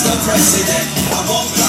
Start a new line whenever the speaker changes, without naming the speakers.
Mr. President, I won't